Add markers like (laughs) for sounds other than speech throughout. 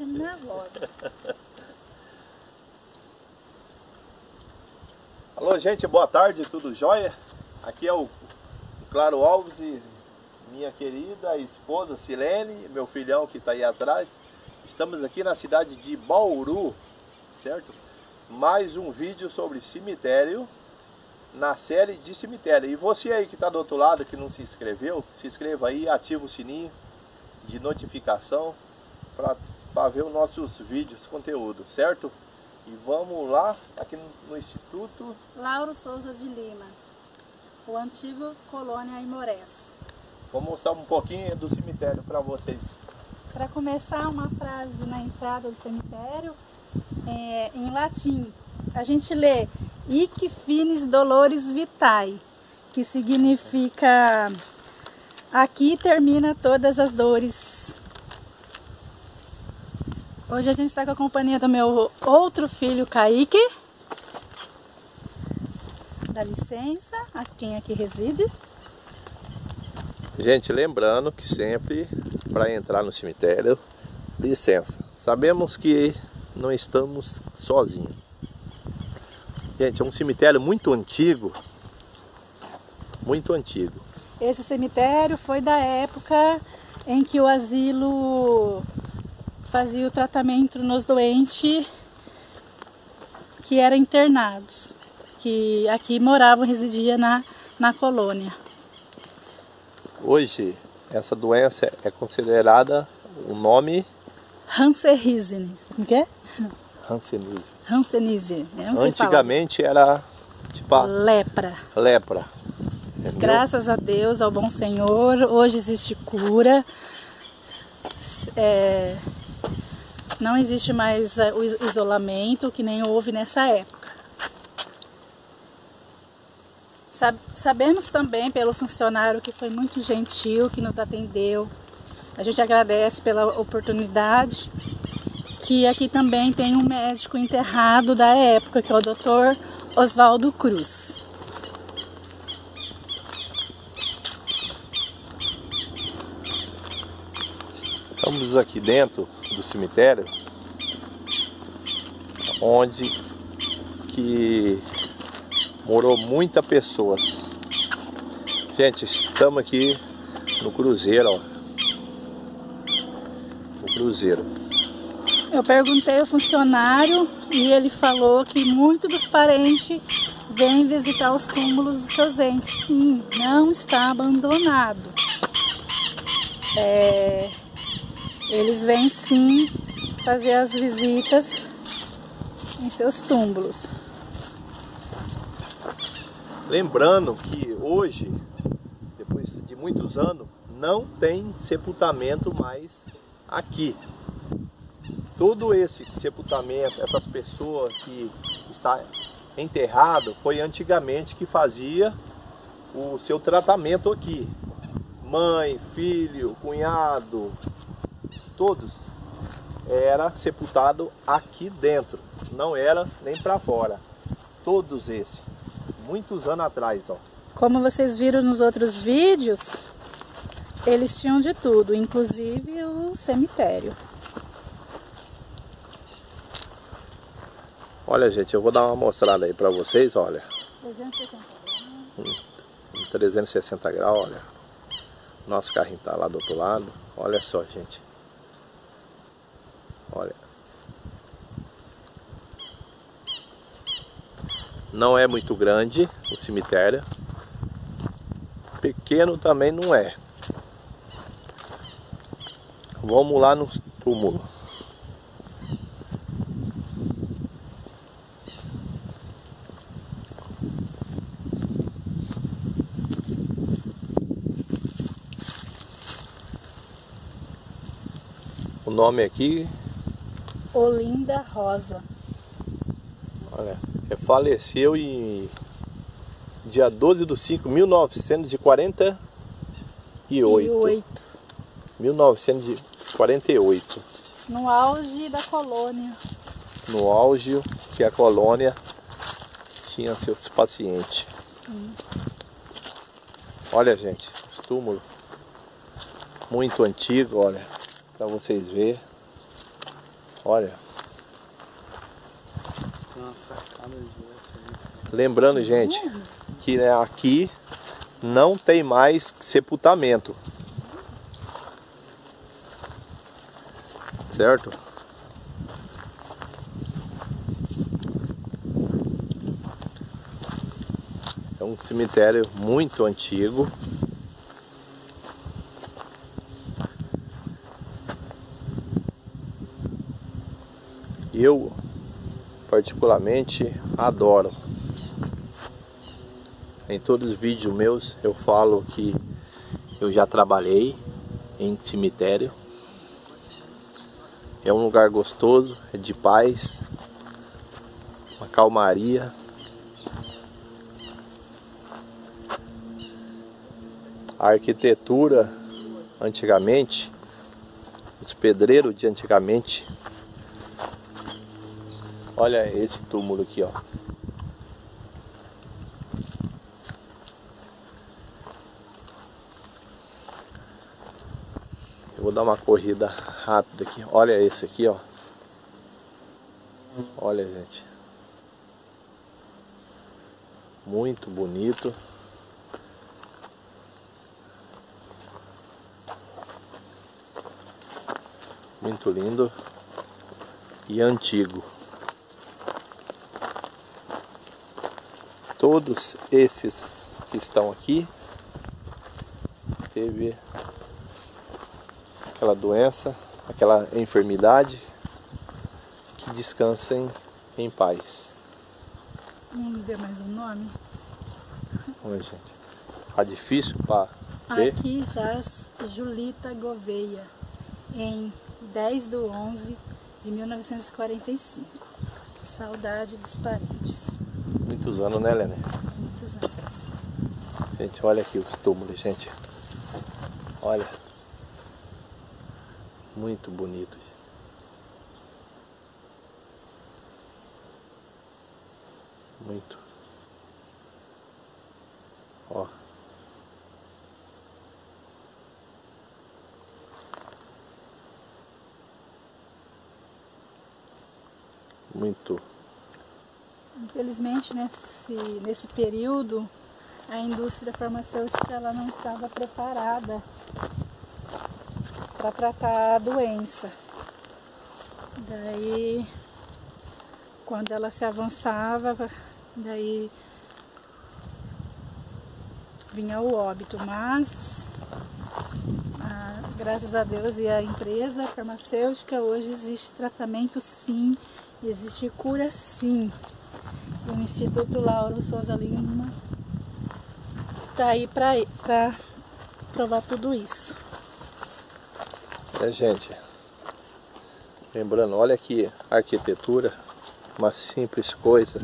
morrendo nervosa. (laughs) Alô, gente, boa tarde, tudo jóia? Aqui é o Claro Alves e minha querida esposa Silene, meu filhão que está aí atrás. Estamos aqui na cidade de Bauru, certo? Mais um vídeo sobre cemitério na série de cemitério. E você aí que está do outro lado, que não se inscreveu, se inscreva aí, ativa o sininho de notificação para ver os nossos vídeos, conteúdo, certo? E vamos lá, aqui no, Instituto... Lauro Souza de Lima, o antigo Colônia Aimorés. Vou mostrar um pouquinho do cemitério para vocês. Para começar, uma frase na entrada do cemitério, é, em latim. A gente lê Ic finis dolores vitae, que significa aqui termina todas as dores. Hoje a gente está com a companhia do meu outro filho, Kaique. Dá licença a quem aqui reside. Gente, lembrando que sempre para entrar no cemitério, licença. Sabemos que não estamos sozinhos. Gente, é um cemitério muito antigo. Muito antigo. Esse cemitério foi da época em que o asilo fazia o tratamento nos doentes que eram internados, que aqui moravam, residiam na, na colônia. Hoje, essa doença é considerada o nome Hanseníase. O que é? Hanseníase. Hanseníase. Antigamente era tipo a lepra. Lepra. Entendeu? Graças a Deus, ao bom Senhor, hoje existe cura. É, não existe mais é, o isolamento que nem houve nessa época. Sabemos também pelo funcionário que foi muito gentil, que nos atendeu. A gente agradece pela oportunidade. Que aqui também tem um médico enterrado da época, que é o Dr. Oswaldo Cruz. Aqui dentro do cemitério, onde que morou muitas pessoas. Gente, estamos aqui no cruzeiro, ó. No cruzeiro. Eu perguntei ao funcionário e ele falou que muitos dos parentes vêm visitar os túmulos dos seus entes. Sim, não está abandonado. É, eles vêm sim fazer as visitas em seus túmulos. Lembrando que hoje, depois de muitos anos, não tem sepultamento mais aqui. Todo esse sepultamento, essas pessoas que está enterrado, foi antigamente que fazia o seu tratamento aqui. Mãe, filho, cunhado, todos era sepultado aqui dentro, não era nem para fora. Todos esses, muitos anos atrás, ó. Como vocês viram nos outros vídeos, eles tinham de tudo, inclusive o cemitério. Olha, gente, eu vou dar uma mostrada aí para vocês, olha. 360 graus. 360 graus, olha. Nosso carrinho tá lá do outro lado. Olha só, gente. Olha. Não é muito grande o cemitério. Pequeno também não é. Vamos lá no túmulo. O nome aqui Olinda Rosa. Olha, faleceu em dia 12 de 5 de 1948. 1948. No auge da colônia. No auge que a colônia tinha seus pacientes. Hum. Olha, gente, os túmulos muito antigo, olha, para vocês verem. Olha. Lembrando, gente, que né, aqui não tem mais sepultamento. Certo? É um cemitério muito antigo. Eu particularmente adoro. Em todos os vídeos meus eu falo que eu já trabalhei em cemitério. É um lugar gostoso, é de paz, uma calmaria. A arquitetura antigamente, os pedreiros de antigamente. Olha esse túmulo aqui, ó. Eu vou dar uma corrida rápida aqui. Olha esse aqui, ó. Olha, gente. Muito bonito. Muito lindo e antigo. Todos esses que estão aqui teve aquela doença, aquela enfermidade, que descansem em paz. Vamos ver mais um nome? Oi, gente. Tá difícil para. Aqui jaz Julita Gouveia, em 10 de 11 de 1945. Saudade dos parentes. Muitos anos, né, Helena? Muitos anos. Gente, olha aqui os túmulos, gente. Olha. Muito bonitos. Muito. Ó. Muito. Infelizmente, nesse, nesse período, a indústria farmacêutica ela não estava preparada para tratar a doença. Daí, quando ela se avançava, daí vinha o óbito, mas ah, graças a Deus e a empresa farmacêutica hoje existe tratamento sim, existe cura sim. O Instituto Lauro Souza Lima tá aí para provar tudo isso. É, gente. Lembrando, olha aqui a arquitetura, uma simples coisa.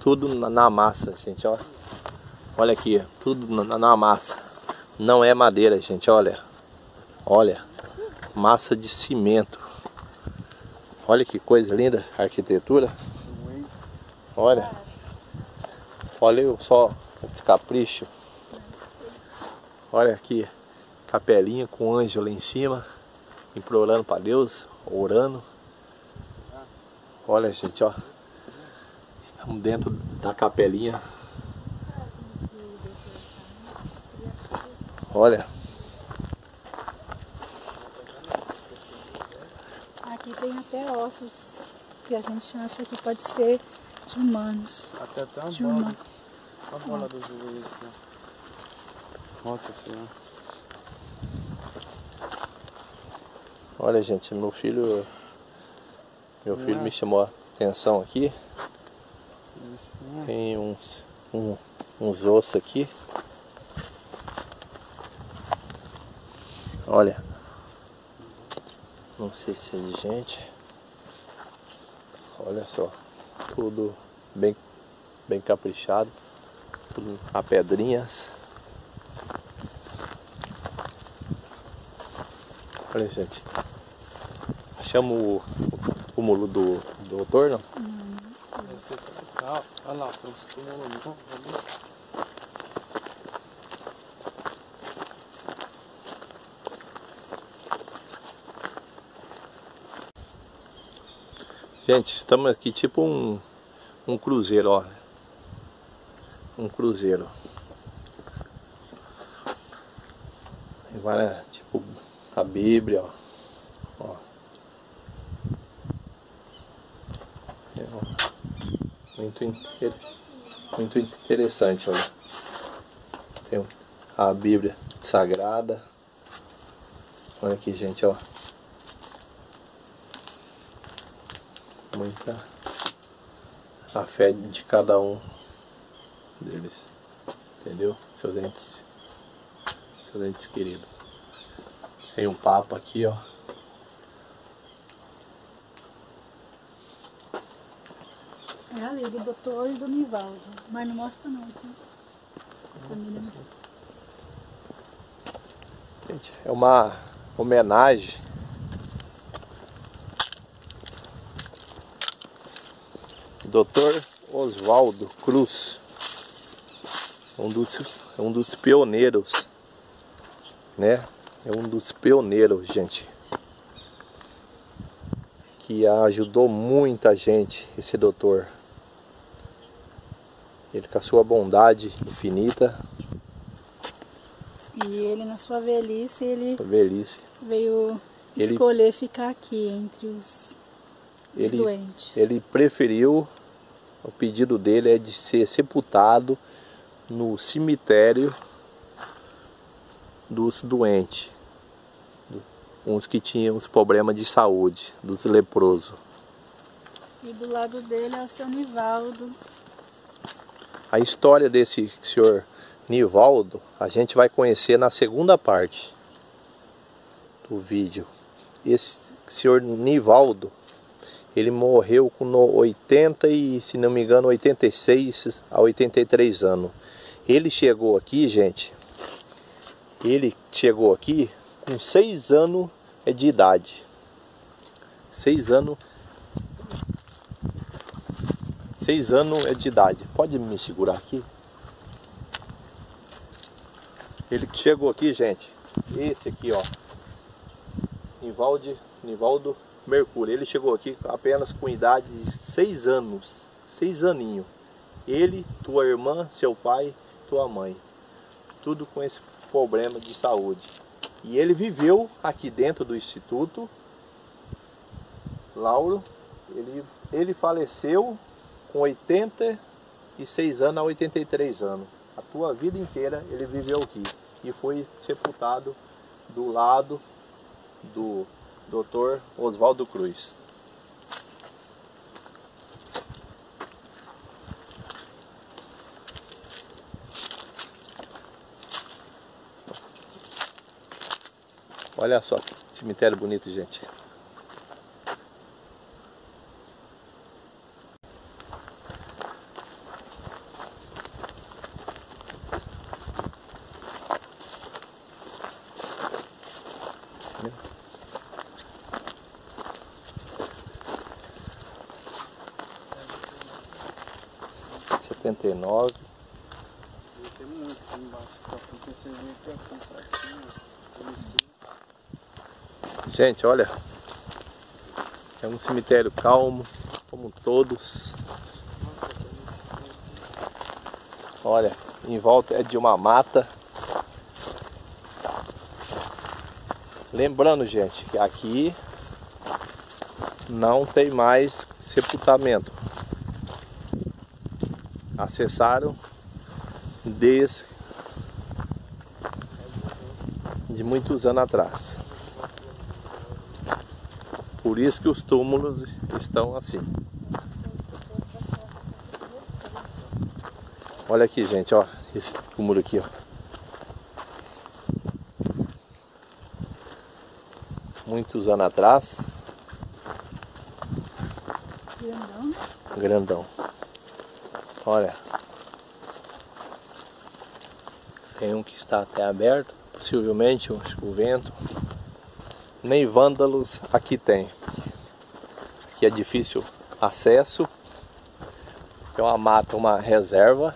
Tudo na, na massa, gente, ó. Olha aqui, tudo na, na massa. Não é madeira, gente, olha. Olha, massa de cimento. Olha que coisa linda a arquitetura. Olha. Olha só esse capricho. Olha aqui, capelinha com anjo lá em cima, implorando para Deus, orando. Olha, gente, ó. Estamos dentro da capelinha. Olha. Aqui tem até ossos que a gente acha que pode ser de humanos. Até uma De bola. uma. Olha a bola do joelho aqui. Nossa senhora. Olha, gente, meu filho. Meu filho é? me chamou a atenção aqui. Isso, né? Tem uns, um- uns ossos aqui. Olha. Não sei se é de gente. Olha só. Tudo bem, bem caprichado. Tudo a pedrinhas. Olha, gente. Chama o, o túmulo do, do doutor, não? Deve ser ó. Olha lá, tem uns túmulos ali. Gente, estamos aqui tipo um, um cruzeiro, ó. Um cruzeiro. Agora, tipo, a Bíblia, ó. ó. É. Muito, inter... Muito interessante, olha. Tem a Bíblia Sagrada. Olha aqui, gente, ó. Muita a fé de cada um deles. Entendeu? Seus entes. Seus entes queridos. Tem um papo aqui, ó. É ali, do doutor e do Nivaldo. Mas não mostra não, tá? Família. Gente, é uma homenagem Dr. Oswaldo Cruz, um dos, um dos pioneiros, né? É um dos pioneiros, gente, que ajudou muita gente, esse doutor. Ele com a sua bondade infinita. E ele na sua velhice, ele velhice. veio Ele- escolher ficar aqui entre os, os Ele, doentes. ele preferiu, o pedido dele é de ser sepultado no cemitério dos doentes, do- uns que tinham os problemas de saúde, dos leprosos. E do lado dele é o seu Nivaldo. A história desse senhor Nivaldo a gente vai conhecer na segunda parte do vídeo. Esse senhor Nivaldo, ele morreu com no 80 e, se não me engano, 86 a 83 anos. Ele chegou aqui, gente, ele chegou aqui com 6 anos de idade. 6 anos Seis anos é de idade. Pode me segurar aqui? Ele chegou aqui, gente. Esse aqui, ó. Nivaldo, Nivaldo Mercúrio. Ele chegou aqui apenas com idade de seis anos. Seis aninhos. Ele, tua irmã, seu pai, tua mãe. Tudo com esse problema de saúde. E ele viveu aqui dentro do instituto. Lauro. Ele, ele faleceu com 86 anos a 83 anos. A tua vida inteira ele viveu aqui e foi sepultado do lado do Dr. Oswaldo Cruz. Olha só que cemitério bonito, gente. 79. Tem muito aqui Gente, olha. É um cemitério calmo, como todos. Olha, em volta é de uma mata. Lembrando, gente, que aqui não tem mais sepultamento. Acessaram desde de muitos anos atrás. Por isso que os túmulos estão assim. Olha aqui, gente, ó, esse túmulo aqui, ó. Muitos anos atrás, Grandão. grandão. Olha. Tem um que está até aberto, possivelmente o vento. Nem vândalos aqui tem. Aqui é difícil acesso. É uma mata, uma reserva.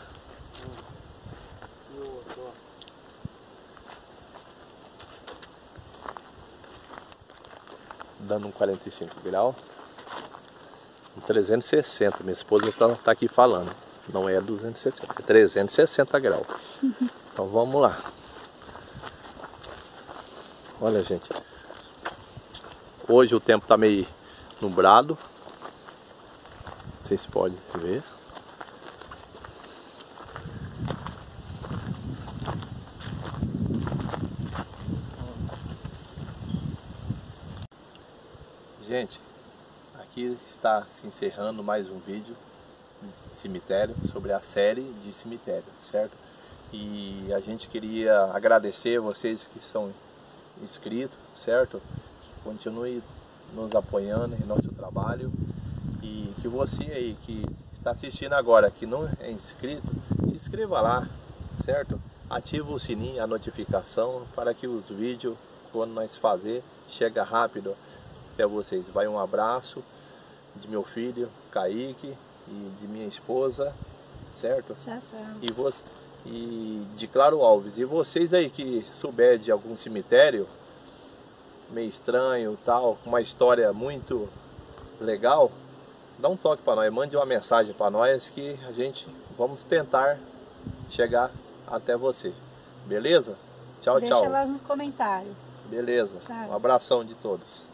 Dando um 45 grau. Um 360, minha esposa tá, tá aqui falando. Não é 260, é 360 graus. Então vamos lá. Olha, gente. Hoje o tempo tá meio nublado. Vocês podem ver. Gente, aqui está se encerrando mais um vídeo de cemitério sobre a série de cemitério, certo? E a gente queria agradecer vocês que são inscritos, certo? Que continue nos apoiando em nosso trabalho e que você aí que está assistindo agora, que não é inscrito, se inscreva lá, certo? Ativa o sininho, a notificação para que os vídeos, quando nós fazer, chega rápido até vocês. Vai um abraço de meu filho, Kaique, e de minha esposa, certo? Tchau, tchau. E, você, e de Claro Alves. E vocês aí que souber de algum cemitério, meio estranho tal, com uma história muito legal, dá um toque para nós, mande uma mensagem para nós que a gente vamos tentar chegar até você. Beleza? Tchau, Deixa tchau. lá nos comentários. Beleza. Um abração de todos.